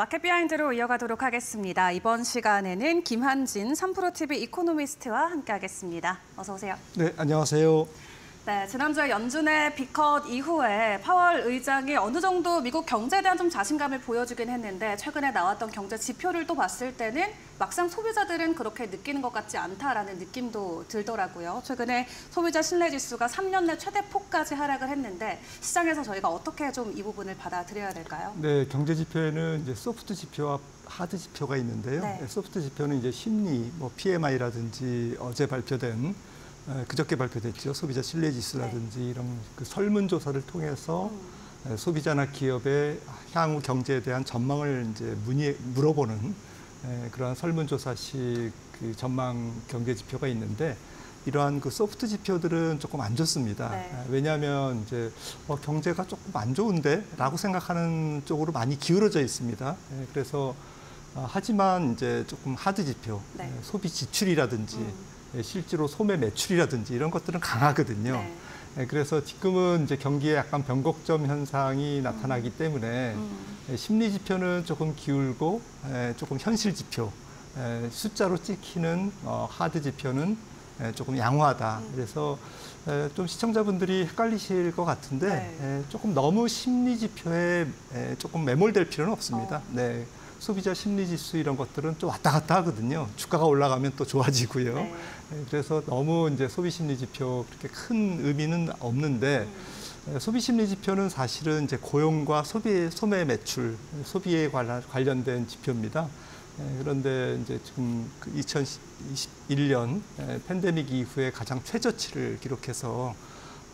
market behind로 이어가도록 하겠습니다. 이번 시간에는 김한진 3프로TV 이코노미스트와 함께하겠습니다. 어서 오세요. 네, 안녕하세요. 네, 지난주에 연준의 big cut 이후에 파월 의장이 어느 정도 미국 경제에 대한 좀 자신감을 보여주긴 했는데 최근에 나왔던 경제 지표를 또 봤을 때는 막상 소비자들은 그렇게 느끼는 것 같지 않다라는 느낌도 들더라고요. 최근에 소비자 신뢰 지수가 3년 내 최대폭까지 하락을 했는데 시장에서 저희가 어떻게 좀 이 부분을 받아들여야 될까요? 네, 경제 지표에는 이제 소프트 지표와 하드 지표가 있는데요. 네. 소프트 지표는 이제 심리, 뭐 PMI라든지 어제 발표된 에, 그저께 발표됐죠. 소비자 신뢰 지수라든지 이런 그 설문조사를 통해서 에, 소비자나 기업의 향후 경제에 대한 전망을 이제 문의 물어보는 에, 그러한 설문조사식 그 전망 경제 지표가 있는데 이러한 그 소프트 지표들은 조금 안 좋습니다. 네. 에, 왜냐하면 이제 어, 경제가 조금 안 좋은데라고 생각하는 쪽으로 많이 기울어져 있습니다. 에, 그래서 어, 하지만 이제 조금 하드 지표, 네. 에, 소비 지출이라든지 음. 예, 실제로 소매 매출이라든지 이런 것들은 강하거든요. 네. 예, 그래서 지금은 이제 경기에 약간 변곡점 현상이 나타나기 때문에 음. 예, 심리 지표는 조금 기울고 예, 조금 현실 지표, 예, 숫자로 찍히는 어, 하드 지표는 예, 조금 양호하다. 음. 그래서 예, 좀 시청자분들이 헷갈리실 것 같은데 네. 예, 조금 너무 심리 지표에 예, 조금 매몰될 필요는 없습니다. 어. 네. 소비자 심리 지수 이런 것들은 또 왔다 갔다 하거든요. 주가가 올라가면 또 좋아지고요. 네. 네, 그래서 너무 이제 소비 심리 지표 그렇게 큰 의미는 없는데 음. 에, 소비 심리 지표는 사실은 이제 고용과 소비 소매 매출 소비에 관련 관련된 지표입니다. 에, 그런데 이제 지금 그 2021년 팬데믹 이후에 가장 최저치를 기록해서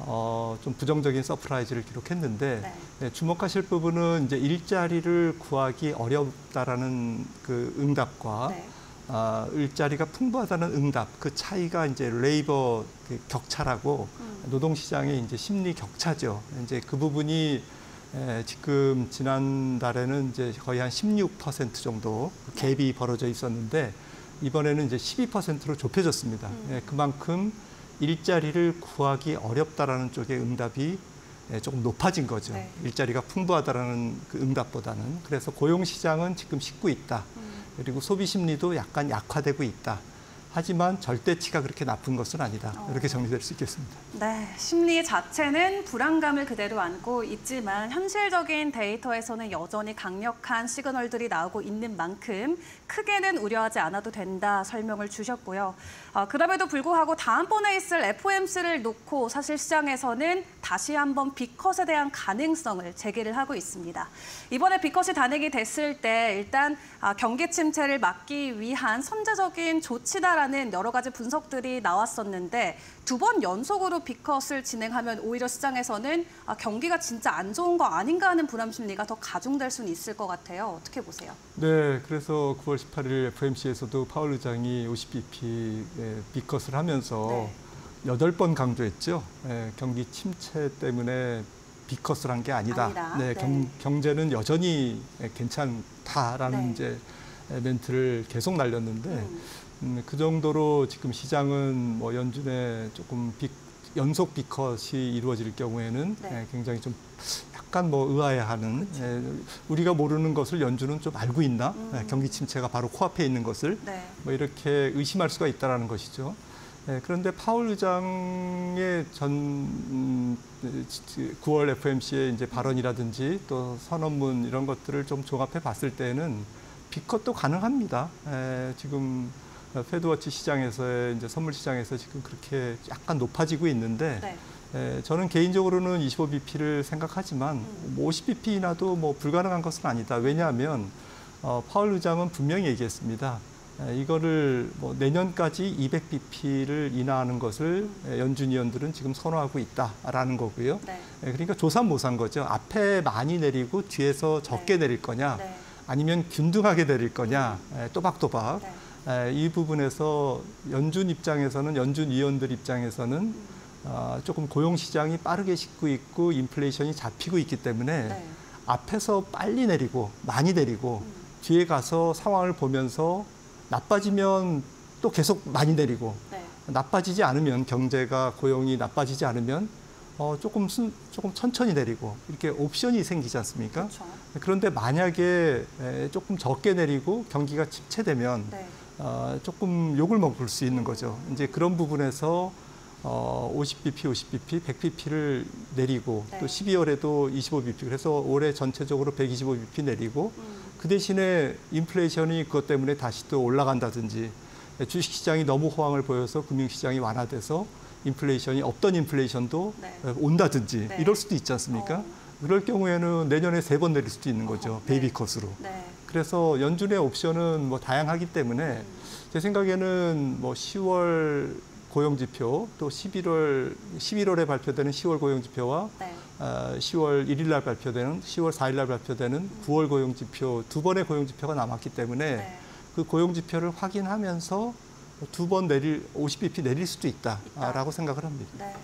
어, 좀 부정적인 surprise를 기록했는데 네. 네, 주목하실 부분은 이제 일자리를 구하기 어렵다라는 그 응답과 네. 아, 일자리가 풍부하다는 응답 그 차이가 이제 labor 그 격차라고 음. 노동시장의 이제 심리 격차죠. 이제 그 부분이 에, 지금 지난달에는 이제 거의 한 16% 정도 갭이 벌어져 있었는데 이번에는 이제 12%로 좁혀졌습니다. 음. 예, 그만큼 일자리를 구하기 어렵다라는 쪽의 응답이 예, 조금 높아진 거죠. 네. 일자리가 풍부하다라는 그 응답보다는 그래서 고용 시장은 지금 식고 있다. 음. 그리고 소비 심리도 약간 약화되고 있다. 하지만 절대치가 그렇게 나쁜 것은 아니다. 어. 이렇게 정리될 수 있겠습니다. 네, 심리 자체는 불안감을 그대로 안고 있지만 현실적인 데이터에서는 여전히 강력한 시그널들이 나오고 있는 만큼 크게는 우려하지 않아도 된다 설명을 주셨고요. 어, 그럼에도 불구하고 다음번에 있을 FOMC를 놓고 사실 시장에서는 다시 한번 비컷에 대한 가능성을 제기를 하고 있습니다. 이번에 비컷이 단행이 됐을 때 일단 아, 경기 침체를 막기 위한 선제적인 조치다라는 여러 가지 분석들이 나왔었는데 두 번 연속으로 big cut을 진행하면 오히려 시장에서는 아, 경기가 진짜 안 좋은 거 아닌가 하는 불안 심리가 더 가중될 수는 있을 것 같아요. 어떻게 보세요? 네, 그래서 9월 18일 FOMC에서도 파월 의장이 50bp big cut을 하면서 네. 여덟 번 강조했죠. 예, 경기 침체 때문에 big cut을 한 게 아니다. 아니다. 네, 네. 경, 경제는 여전히 괜찮다라는 네. 이제 멘트를 계속 날렸는데 음, 음, 그 정도로 지금 시장은 뭐 연준의 조금 빅, 연속 비컷이 이루어질 경우에는 네. 예, 굉장히 좀 약간 뭐 의아해하는 예, 우리가 모르는 것을 연준은 좀 알고 있나 음. 예, 경기 침체가 바로 코앞에 있는 것을 네. 뭐 이렇게 의심할 수가 있다라는 것이죠. 예, 그런데 파월 의장의 전 음, 9월 FMC의 이제 발언이라든지 또 선언문 이런 것들을 좀 종합해 봤을 때는 비컷도 가능합니다. 에, 지금 페드워치 시장에서의 이제 선물 시장에서 지금 그렇게 약간 높아지고 있는데 네. 에, 저는 개인적으로는 25bp를 생각하지만 음. 50bp나도 뭐 불가능한 것은 아니다. 왜냐하면 어, 파월 의장은 분명히 얘기했습니다. 에, 이거를 뭐 내년까지 200bp를 인하하는 것을 에, 연준 위원들은 지금 선호하고 있다라는 거고요. 네. 에, 그러니까 조삼모사인 거죠. 앞에 많이 내리고 뒤에서 적게 내릴 거냐, 네. 아니면 균등하게 내릴 거냐, 에, 또박또박. 이 부분에서 연준 입장에서는 연준 위원들 입장에서는 음, 아, 조금 고용 시장이 빠르게 식고 있고 인플레이션이 잡히고 있기 때문에 네. 앞에서 빨리 내리고 많이 내리고 음. 뒤에 가서 상황을 보면서 나빠지면 또 계속 많이 내리고 네. 나빠지지 않으면 경제가 고용이 나빠지지 않으면 어, 조금 순, 조금 천천히 내리고 이렇게 옵션이 생기지 않습니까? 그렇죠. 그런데 만약에 에, 조금 적게 내리고 경기가 침체되면 네. 어, 조금 욕을 먹을 수 있는 거죠. 이제 그런 부분에서 어, 50bp, 50bp, 100bp를 내리고 네. 또 12월에도 25bp 그래서 올해 전체적으로 125bp 내리고 음. 그 대신에 인플레이션이 그것 때문에 다시 또 올라간다든지 주식시장이 너무 호황을 보여서 금융시장이 완화돼서 인플레이션이 없던 인플레이션도 네. 어, 온다든지 네. 이럴 수도 있지 않습니까? 어. 그럴 경우에는 내년에 세 번 내릴 수도 있는 거죠. 어허, 네. 베이비 컷으로. 네. 그래서 연준의 옵션은 뭐 다양하기 때문에 음. 제 생각에는 뭐 10월 고용 지표 또 11월 11월에 발표되는 10월 고용 지표와 네. 어, 10월 1일 날 발표되는 10월 4일 날 발표되는 9월 고용 지표 두 번의 고용 지표가 남았기 때문에 네. 그 고용 지표를 확인하면서 두 번 내릴 50bp 내릴 수도 있다라고 생각을 합니다. 네.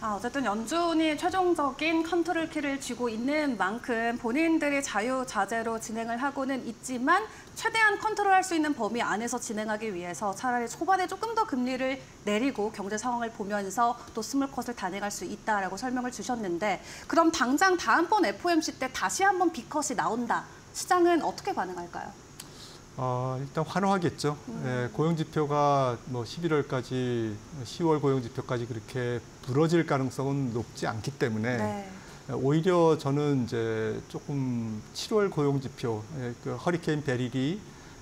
아, 어쨌든 연준이 최종적인 컨트롤 키를 쥐고 있는 만큼 본인들이 자유자재로 진행을 하고는 있지만 최대한 컨트롤할 수 있는 범위 안에서 진행하기 위해서 차라리 초반에 조금 더 금리를 내리고 경제 상황을 보면서 또 small cut을 단행할 수 있다라고 설명을 주셨는데 그럼 당장 다음번 FOMC 때 다시 한번 B컷이 나온다. 시장은 어떻게 반응할까요? 어, 일단 환호하겠죠. 예, 고용 지표가 뭐 11월까지 10월 고용 지표까지 그렇게 부러질 가능성은 높지 않기 때문에 네. 오히려 저는 이제 조금 7월 고용 지표, 예, 그 허리케인 베릴이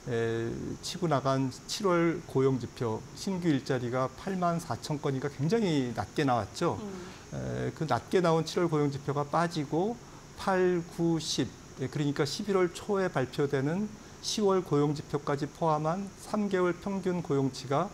에, 치고 나간 7월 고용 지표 신규 일자리가 8만 4천 건이니까 굉장히 낮게 나왔죠. 음, 에, 그 낮게 나온 7월 고용 지표가 빠지고 8, 9, 10 예, 그러니까 11월 초에 발표되는 10월 고용 지표까지 포함한 3개월 평균 고용치가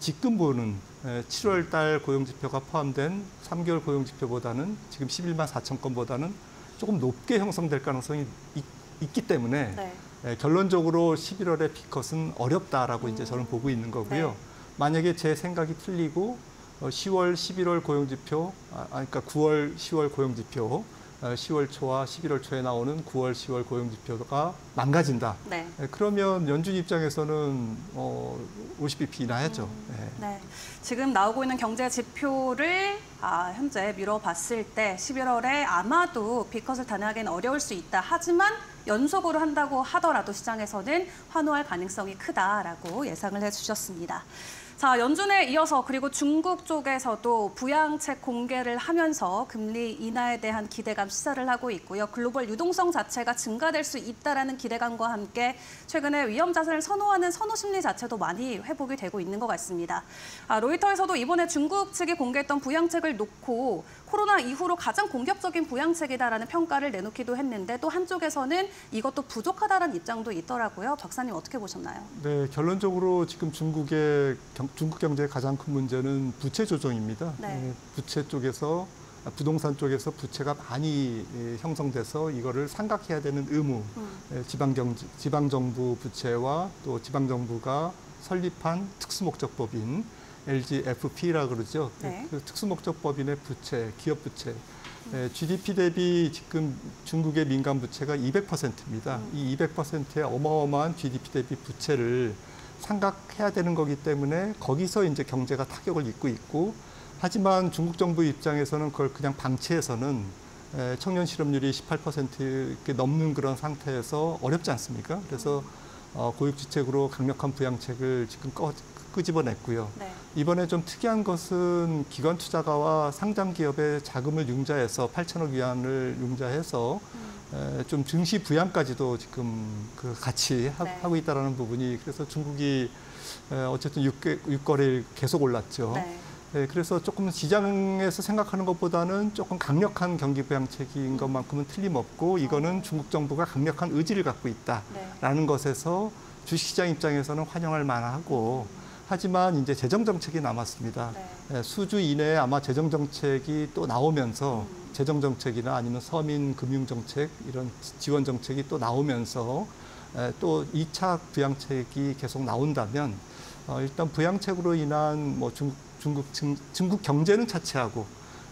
지금 보는 7월 달 고용 지표가 포함된 3개월 고용 지표보다는 지금 11만 4천 건보다는 조금 높게 형성될 가능성이 있, 기 때문에 네. 예, 결론적으로 11월의 피컷은 어렵다라고 이제 음. 저는 보고 있는 거고요. 네. 만약에 제 생각이 틀리고 어, 10월, 11월 고용지표, 아, 아, 그러니까 9월, 10월 고용지표, 어, 10월 초와 11월 초에 나오는 9월, 10월 고용 지표가 망가진다. 네. 예, 그러면 연준 입장에서는 어, 50bp 인하야죠. 음. 예. 네. 지금 나오고 있는 경제 지표를 아, 현재 미뤄봤을 때 11월에 아마도 비컷을 단행하기는 어려울 수 있다. 하지만 연속으로 한다고 하더라도 시장에서는 환호할 가능성이 크다라고 예상을 해주셨습니다. 자, 연준에 이어서 그리고 중국 쪽에서도 부양책 공개를 하면서 금리 인하에 대한 기대감 시사를 하고 있고요. 글로벌 유동성 자체가 증가될 수 있다라는 기대감과 함께 최근에 위험 자산을 선호하는 선호 심리 자체도 많이 회복이 되고 있는 것 같습니다. 아, 로이터에서도 이번에 중국 측이 공개했던 부양책을 놓고 코로나 이후로 가장 공격적인 부양책이다라는 평가를 내놓기도 했는데 또 한쪽에서는 이것도 부족하다라는 입장도 있더라고요. 박사님 어떻게 보셨나요? 네, 결론적으로 지금 중국의 경, 중국 경제의 가장 큰 문제는 부채 조정입니다. 네. 예, 부채 쪽에서 아, 부동산 쪽에서 부채가 많이 예, 형성돼서 이거를 상각해야 되는 의무, 음. 예, 지방 경 지방 정부 부채와 또 지방 정부가 설립한 특수목적법인 LGFP라 그러죠. 네. 그 특수목적법인의 부채, 기업 부채. 예, GDP 대비 지금 중국의 민간 부채가 200%입니다. 음. 이 200%의 어마어마한 GDP 대비 부채를 상각해야 되는 거기 때문에 거기서 이제 경제가 타격을 입고 있고 하지만 중국 정부 입장에서는 그걸 그냥 방치해서는 에, 청년 실업률이 18% 이렇게 넘는 그런 상태에서 어렵지 않습니까? 그래서 어, 고육지책으로 강력한 부양책을 지금 꺼, 끄집어냈고요. 네. 이번에 좀 특이한 것은 기관 투자가와 상장 기업의 자금을 융자해서 8천억 위안을 융자해서 음. 에, 좀 증시 부양까지도 지금 그 같이 하, 네. 고 있다라는 부분이 그래서 중국이 에, 어쨌든 육개, 육거래일 계속 올랐죠. 네. 예, 그래서 조금 시장에서 생각하는 것보다는 조금 강력한 경기 부양책인 것만큼은 틀림없고 이거는 중국 정부가 강력한 의지를 갖고 네. 있다라는 것에서 주식시장 입장에서는 환영할 만하고 하지만 이제 재정 정책이 남았습니다. 네. 예, 수주 이내에 아마 재정 정책이 또 나오면서 음. 재정 정책이나 아니면 서민 금융 정책 이런 지원 정책이 또 나오면서 에, 또 2차 부양책이 계속 나온다면 어, 일단 부양책으로 인한 뭐 중국 중국 증, 중국 경제는 차치하고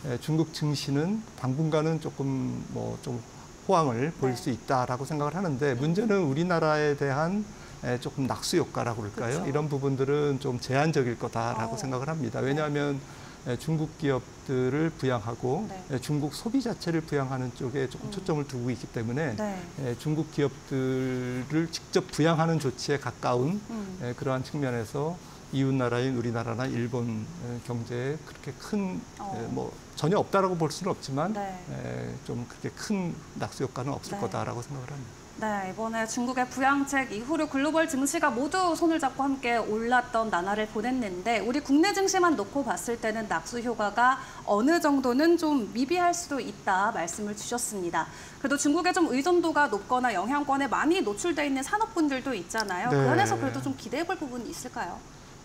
에, 중국 증시는 당분간은 조금 뭐좀 호황을 보일 네. 수 있다라고 생각을 하는데 문제는 우리나라에 대한 에, 조금 낙수 효과라고 그럴까요? 그렇죠. 이런 부분들은 좀 제한적일 거다라고 어. 생각을 합니다. 왜냐하면 에, 중국 기업들을 부양하고 네. 에, 중국 소비 자체를 부양하는 쪽에 조금 음. 초점을 두고 있기 때문에 네. 에, 중국 기업들을 직접 부양하는 조치에 가까운 음. 에, 그러한 측면에서 이웃 나라인 우리나라나 일본 에, 경제에 그렇게 큰 어. 에, 뭐 전혀 없다라고 볼 수는 없지만 네. 에, 좀 그렇게 큰 낙수 효과는 없을 네. 거다라고 생각을 합니다. 네, 이번에 중국의 부양책 이후로 글로벌 증시가 모두 손을 잡고 함께 올랐던 나날을 보냈는데 우리 국내 증시만 놓고 봤을 때는 낙수 효과가 어느 정도는 좀 미비할 수도 있다 말씀을 주셨습니다. 그래도 중국의 좀 의존도가 높거나 영향권에 많이 노출돼 있는 산업군들도 있잖아요. 그 네. 안에서 그래도 좀 기대해 볼 부분이 있을까요?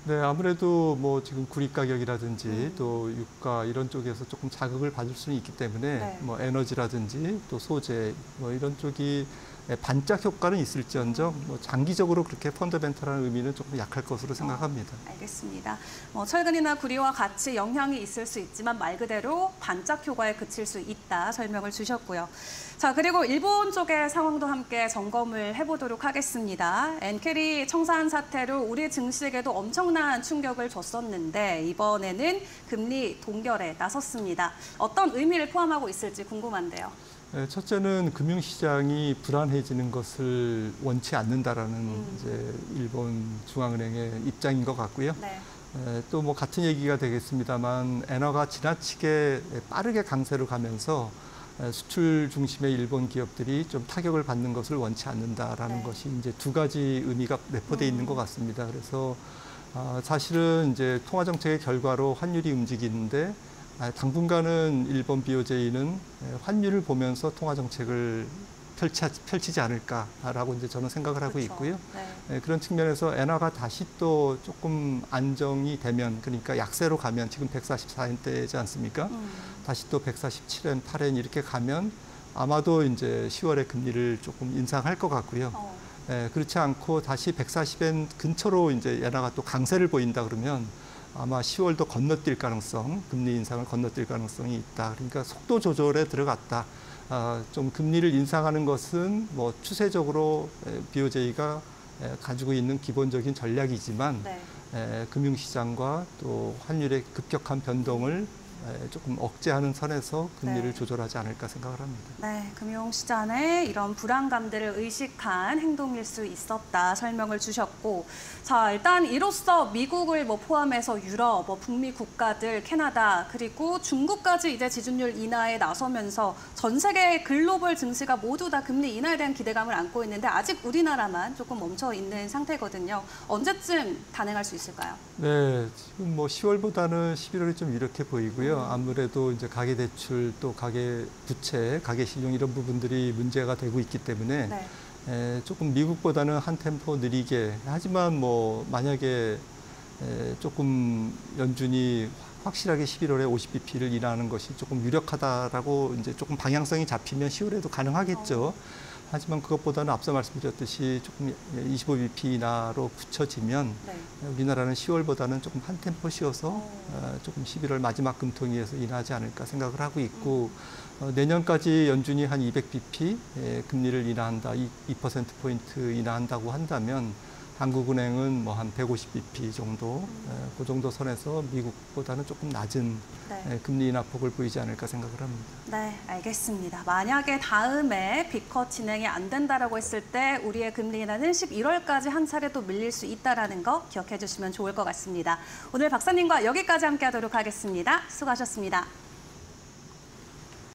네, 아무래도 뭐 지금 구리 가격이라든지 음. 또 유가 이런 쪽에서 조금 자극을 받을 수는 있기 때문에 네. 뭐 에너지라든지 또 소재 뭐 이런 쪽이 반짝 효과는 있을지언정 뭐 장기적으로 그렇게 펀더멘탈한 의미는 조금 약할 것으로 생각합니다. 알겠습니다. 뭐 철근이나 구리와 같이 영향이 있을 수 있지만 말 그대로 반짝 효과에 그칠 수 있다 설명을 주셨고요. 자 그리고 일본 쪽의 상황도 함께 점검을 해보도록 하겠습니다. 엔캐리 청산 사태로 우리 증시에게도 엄청난 충격을 줬었는데 이번에는 금리 동결에 나섰습니다. 어떤 의미를 포함하고 있을지 궁금한데요. 네, 첫째는 금융시장이 불안해지는 것을 원치 않는다라는 음. 이제 일본 중앙은행의 입장인 것 같고요. 네. 또 뭐 같은 얘기가 되겠습니다만 엔화가 지나치게 빠르게 강세로 가면서 에, 수출 중심의 일본 기업들이 좀 타격을 받는 것을 원치 않는다라는 네. 것이 이제 두 가지 의미가 내포되어 있는 음. 것 같습니다. 그래서 아, 사실은 이제 통화 정책의 결과로 환율이 움직이는데 아, 당분간은 일본 BOJ는 에, 환율을 보면서 통화 정책을 펼치, 펼치 지 않을까라고 이제 저는 생각을 하고 그렇죠. 있고요. 네. 예, 그런 측면에서 엔화가 다시 또 조금 안정이 되면 그러니까 약세로 가면 지금 144엔대지 않습니까? 음. 다시 또 147엔, 8엔 이렇게 가면 아마도 이제 10월에 금리를 조금 인상할 것 같고요. 어. 예, 그렇지 않고 다시 140엔 근처로 이제 엔화가 또 강세를 보인다 그러면 아마 10월도 건너뛸 가능성, 금리 인상을 건너뛸 가능성이 있다. 그러니까 속도 조절에 들어갔다. 아, 좀 금리를 인상하는 것은 뭐 추세적으로 BOJ가 가지고 있는 기본적인 전략이지만 네. 에, 금융시장과 또 환율의 급격한 변동을 에, 조금 억제하는 선에서 금리를 네. 조절하지 않을까 생각을 합니다. 네, 금융시장의 이런 불안감들을 의식한 행동일 수 있었다 설명을 주셨고, 자 일단 이로써 미국을 뭐 포함해서 유럽, 뭐 북미 국가들, 캐나다 그리고 중국까지 이제 지준율 인하에 나서면서 전 세계 글로벌 증시가 모두 다 금리 인하에 대한 기대감을 안고 있는데 아직 우리나라만 조금 멈춰 있는 상태거든요. 언제쯤 단행할 수 있을까요? 네, 지금 뭐 10월보다는 11월이 좀 이렇게 보이고요. 아무래도 이제 가계 대출 또 가계 부채, 가계 신용 이런 부분들이 문제가 되고 있기 때문에 네. 에, 조금 미국보다는 한 템포 느리게 하지만 뭐 만약에 에, 조금 연준이 확실하게 11월에 50bp를 인하하는 것이 조금 유력하다라고 이제 조금 방향성이 잡히면 10월에도 가능하겠죠. 하지만 그것보다는 앞서 말씀드렸듯이 조금 25bp 인하로 굳혀지면 네. 우리나라는 10월보다는 조금 한 템포 쉬어서 어. 어, 조금 11월 마지막 금통위에서 인하하지 않을까 생각을 하고 있고 어, 내년까지 연준이 한 200bp 예, 금리를 인하한다, 2, 2%포인트 인하한다고 한다면 한국은행은 뭐 한 150bp 정도, 예, 그 정도 선에서 미국보다는 조금 낮은 네. 예, 금리 인하 폭을 보이지 않을까 생각을 합니다. 네, 알겠습니다. 만약에 다음에 빅컷 진행이 안 된다라고 했을 때 우리의 금리 인하는 11월까지 한 차례 또 밀릴 수 있다라는 거 기억해 주시면 좋을 것 같습니다. 오늘 박사님과 여기까지 함께 하도록 하겠습니다. 수고하셨습니다.